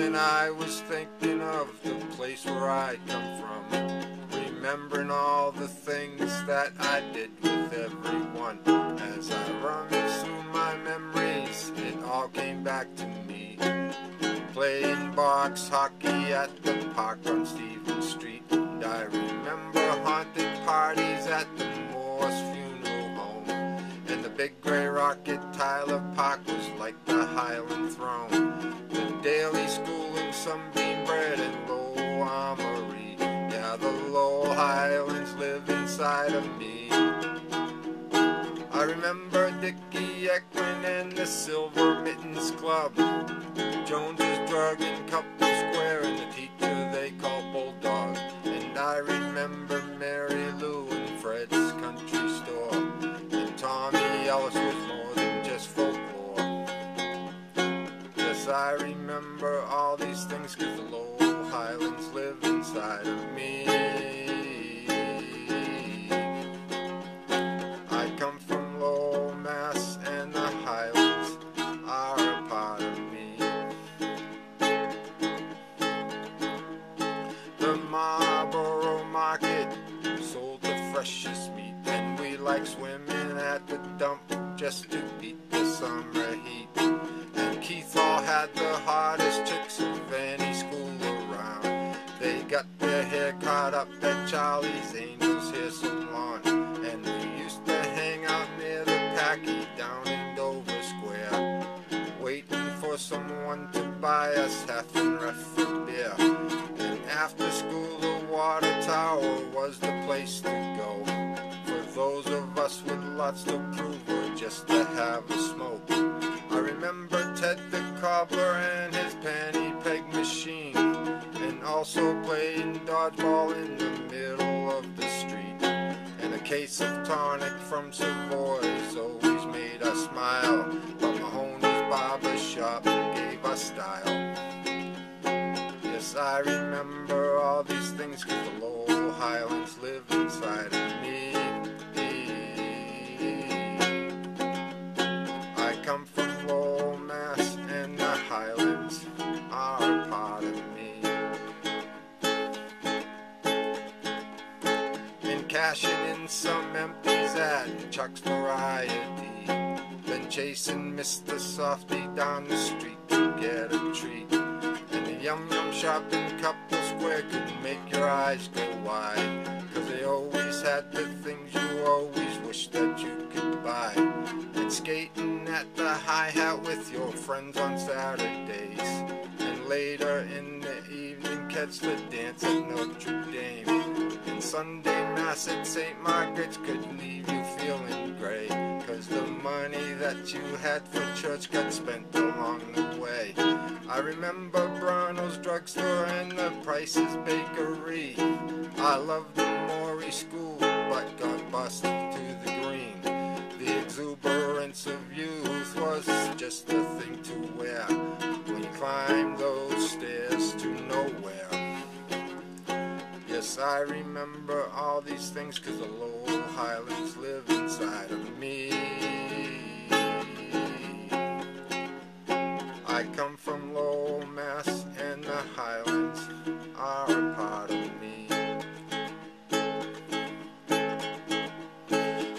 and I was thinking of the place where I come from. Remembering all the things that I did with everyone. As I rummaged through my memories, it all came back to me. Playing box hockey at the park on Stephen Street. And I remember haunted parties at the Morse funeral home. And the big gray rocket Tyler Park was like the Highland throne. Daley school and sunbeam bread and low armory. Yeah, the Lowell highlands live inside of me. I remember Dickie Ekman and the Silver Mittens Club. Jones's Drug in Cupples Square and the I remember all these things cause the Lowell highlands live inside of me. I come from Lowell, Mass, and the highlands are a part of me. The Marlboro Market sold the freshest meat, and we like swimming at the dump just to beat the summer heat. Keith had the hardest chicks of any school around. They got their hair caught up at Charlie's Angels Hair Salon, and we used to hang out near the Packy down in Dover Square, waiting for someone to buy us half and ref beer. And after school, the water tower was the place to go. For those of us with lots to prove or just to have a smoke. I remember Ted the cobbler and his penny peg machine. And also playing dodgeball in the middle of the street. And a case of tonic from Savoy's always made us smile. But Mahoney's barber shop gave us style. Yes, I remember all these things cause the Lowell highlands of me. And cashing in some empties at Chuck's Variety. Then chasing Mr. Softy down the street to get a treat. And the Yum Yum shop in Cupples Square could make your eyes go wide. Cause they always had the things you always wished that you could buy. And skating at the hi hat with your friends on Saturdays. Later in the evening, catch the dance at Notre Dame. And Sunday Mass at St. Margaret's could leave you feeling gray. Cause the money that you had for church got spent along the way. I remember Bruno's drugstore and the Price's bakery. I loved the Morey school, but got busted to the green. The exuberance of youth was just a thing to wear climbed those stairs to nowhere. Yes, I remember all these things cause the Lowell highlands live inside of me. I come from Lowell, Mass, and the highlands are a part of me.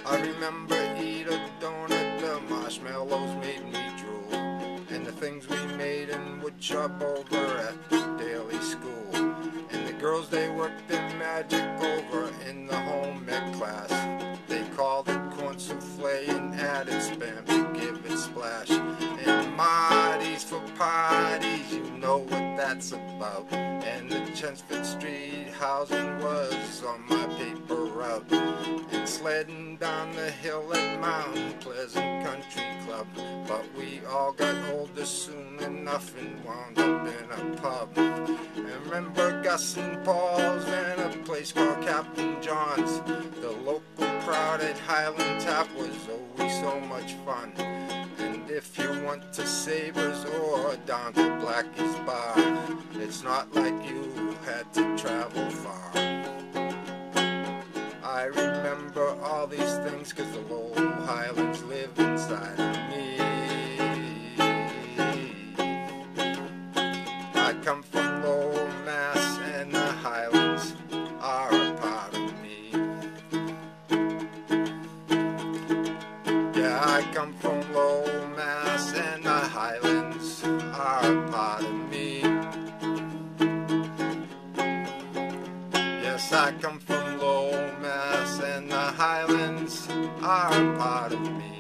I remember eat a donut, the marshmallows things we made in woodshop over at the Daley school. And the girls they worked their magic over in the home ec class. They called it corn souffle and added spam to give it splash. And Marty's for parties, you know what that's about. And the Chelmsford Street housing was on my paper route. And sledding down the hill at Mount Pleasant Country Club. But we all got older soon enough and wound up in a pub. And remember Gus and Paul's and a place called Captain John's. The local crowd at Highland Tap was always so much fun. And if you went to Sabres or down to Blackie's Bar, it's not like you had to travel far. I remember all these things cause the Lowell highlands live inside from Lowell mass and the Highlands are part of me. Yes, I come from Lowell mass and the Highlands are part of me.